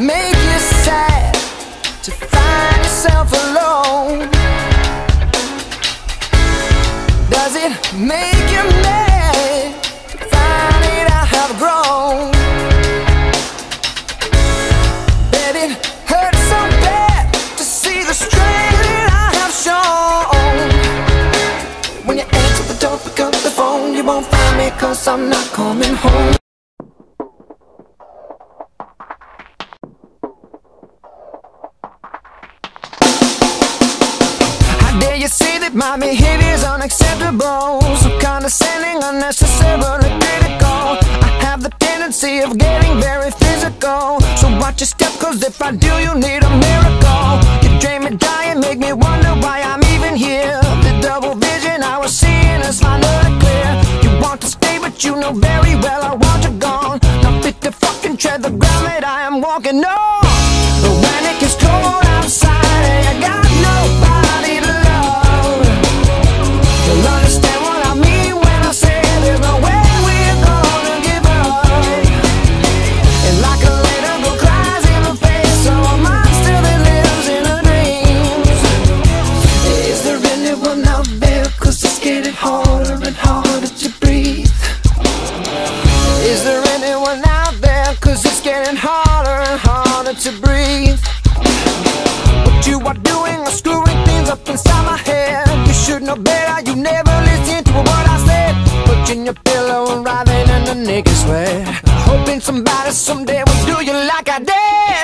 make you sad to find yourself alone? Does it make you mad to find it I have grown? That it hurts so bad to see the strength that I have shown. When you answer the door, pick up the phone, you won't find me cause I'm not coming home. My behavior's unacceptable? So condescending, unnecessarily critical. I have the tendency of getting very physical. So watch your step, cause if I do, you need a miracle. You drain me dry and make me wonder why I'm even here. The double vision I was seeing is finally clear. You want to stay, but you know very well I want you gone. Not fit to fucking tread the ground that I am walking on. Harder and harder to breathe. What you are doing is screwing things up inside my head. You should know better, you never listen to what I said. Touching your pillow and writhing in the naked sweat. Hoping somebody someday will do you like I did.